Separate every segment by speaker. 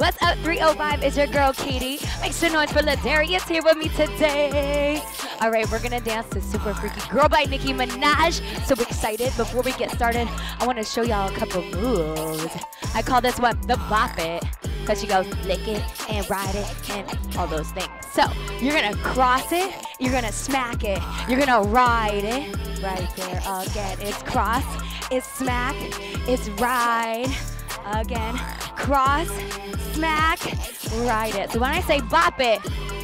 Speaker 1: What's up, 305? It's your girl, Katie. Make some noise for Ladarius here with me today. All right, we're gonna dance to Super Freaky Girl by Nicki Minaj. So excited. Before we get started, I wanna show y'all a couple moves. I call this one the bop it. Cause she goes lick it and ride it and all those things. So you're gonna cross it, you're gonna smack it, you're gonna ride it. Right there again. It's cross, it's smack, it's ride. Again, cross, smack, ride it. So when I say bop it,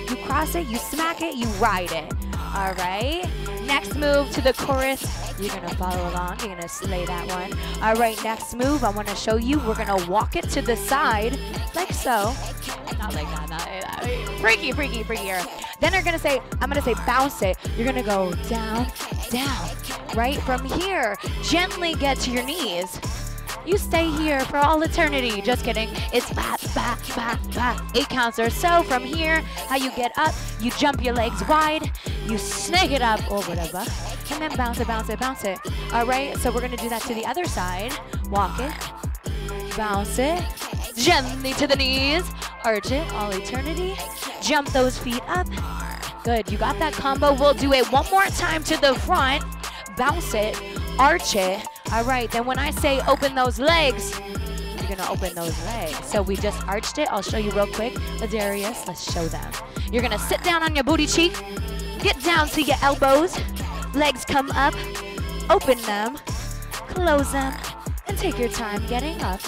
Speaker 1: you cross it, you smack it, you ride it. All right. Next move to the chorus. You're gonna follow along. You're gonna slay that one. All right. Next move. I want to show you. We're gonna walk it to the side, like so. Not like that. Not like that. Freaky, freaky, freakier. Then you're gonna say. I'm gonna say bounce it. You're gonna go down, down. Right from here. Gently get to your knees. You stay here for all eternity. Just kidding. It's bop, bop, bop, bop. Eight counts or so. From here, how you get up, you jump your legs wide, you snake it up or whatever, and then bounce it, bounce it, bounce it. All right, so we're gonna do that to the other side. Walk it, bounce it, gently to the knees, arch it, all eternity. Jump those feet up. Good, you got that combo. We'll do it one more time to the front, bounce it, arch it, all right, then when I say open those legs, you're gonna open those legs. So we just arched it. I'll show you real quick. Ladarius, let's show them. You're gonna sit down on your booty cheek, get down to your elbows, legs come up, open them, close them, and take your time getting up.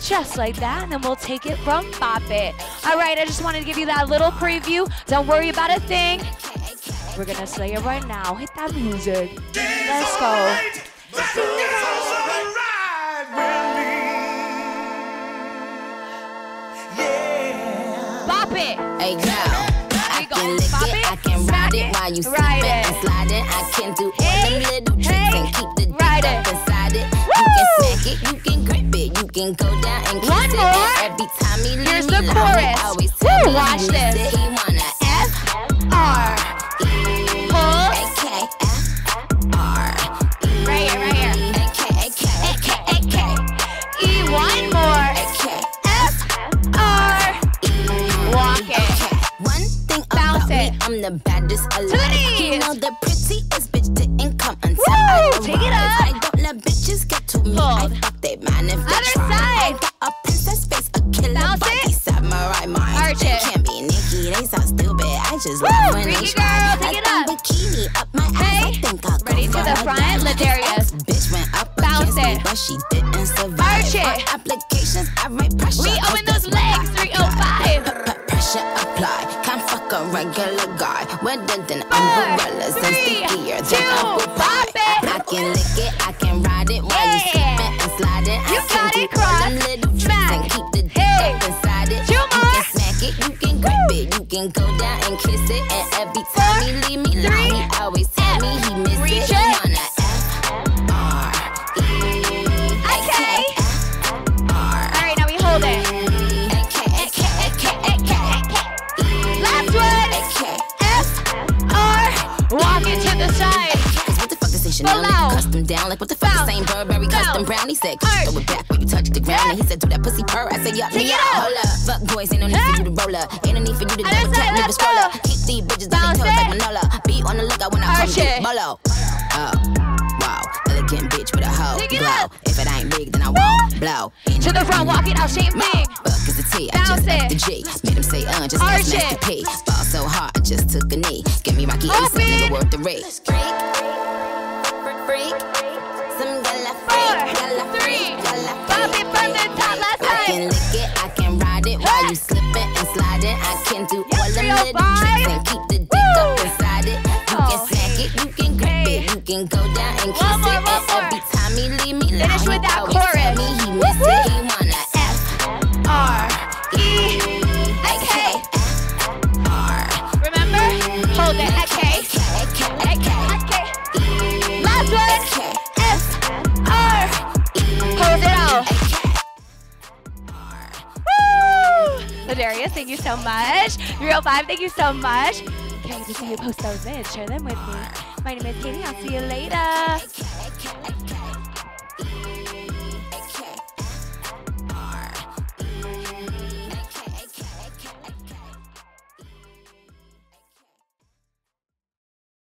Speaker 1: Just like that, and then we'll take it from Bop It. All right, I just wanted to give you that little preview. Don't worry about a thing. We're gonna slay it right now. Hit that music. Let's go. It.
Speaker 2: Hey girl, I can lick it, it, I can ride it while you sleeping and sliding. I can do all them little tricks hey, and keep the dick up it. inside it. Woo! You can smack it, you can grip it, you can go down and kiss
Speaker 1: One
Speaker 2: it.
Speaker 1: More.
Speaker 2: Every time he leave
Speaker 1: Here's
Speaker 2: me
Speaker 1: the chorus.
Speaker 2: always tell
Speaker 1: Woo,
Speaker 2: me
Speaker 1: watch
Speaker 2: he
Speaker 1: this.
Speaker 2: It. He I'm the baddest alive. You know the prettiest bitch didn't come until
Speaker 1: Woo,
Speaker 2: I
Speaker 1: take it up.
Speaker 2: I don't let bitches get to me.
Speaker 1: Hold.
Speaker 2: I fuck they man if they
Speaker 1: Other
Speaker 2: try.
Speaker 1: side.
Speaker 2: I got a princess face, a killer
Speaker 1: Bounce
Speaker 2: body,
Speaker 1: it.
Speaker 2: samurai mind.
Speaker 1: Arch
Speaker 2: they
Speaker 1: it.
Speaker 2: can't be Nicki, they so stupid. I just
Speaker 1: Woo,
Speaker 2: love when they
Speaker 1: freaky
Speaker 2: try.
Speaker 1: girl, take it up.
Speaker 2: bikini up my ass.
Speaker 1: Hey.
Speaker 2: I think I'll go
Speaker 1: Ready to the front. Ladarius.
Speaker 2: Bitch went up
Speaker 1: Bounce
Speaker 2: against me,
Speaker 1: it.
Speaker 2: but she didn't survive.
Speaker 1: Arch it.
Speaker 2: On applications, I write pressure.
Speaker 1: We open those
Speaker 2: that's what I
Speaker 1: legs,
Speaker 2: apply.
Speaker 1: 305.
Speaker 2: P- Pressure apply. Regular guy. Wetter than umbrellas and stickier than apple pie. I can lick it, I can ride it while you slipping and sliding.
Speaker 1: You
Speaker 2: I can do all them little tricks and keep the dick up inside it. You can smack it, you can grip it, you can go down and kiss it. And every time he leave me what the fuck is this Chanel?
Speaker 1: Full
Speaker 2: Nigga
Speaker 1: out.
Speaker 2: custom down. Like what the fuck same Burberry custom
Speaker 1: Bounce.
Speaker 2: brown? He said, throw it back when you touch the ground. And he said, do that pussy purr. I said, yup, nigga, hold up. Fuck boys, ain't no need for you to roll up. Ain't no need for you to double tap,
Speaker 1: side,
Speaker 2: never scroll up. Keep these bitches on their toes like. Manolo. Be on the lookout when I come
Speaker 1: Arch
Speaker 2: through.
Speaker 1: it.
Speaker 2: Oh, wow. Elegant bitch with a hoe.
Speaker 1: Take it
Speaker 2: Glow.
Speaker 1: up.
Speaker 2: If it ain't big, then I won't blow.
Speaker 1: To the front, walk it out, shame big.
Speaker 2: Fuck is the T, I just left the G. Made him say, uh, just ask. Master P. Ball so hard, I just took a knee. Give me Rocky Ace, nigga worth the risk. Some gala freak, gala freak, gala
Speaker 1: Bop from the top, last
Speaker 2: I can lick it, I can ride it while you slipping and sliding. I can do all them little tricks
Speaker 1: Woo! Ladarius, thank you so much. Real Five, thank you so much. Can't wait to see you post those in. Share them with me. My name is Katie. I'll see you later.